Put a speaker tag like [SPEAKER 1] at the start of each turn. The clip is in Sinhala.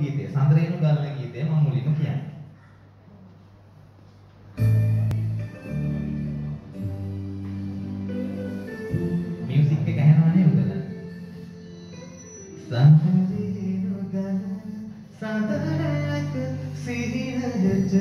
[SPEAKER 1] ගීතය. සඳරේනු ගලන ගීතය මම මුලින්ම කියන්නේ. මියුසික් එක ඇහෙනව නේද උදේ? සඳරේනු ගලන සඳරයක සිහිනයට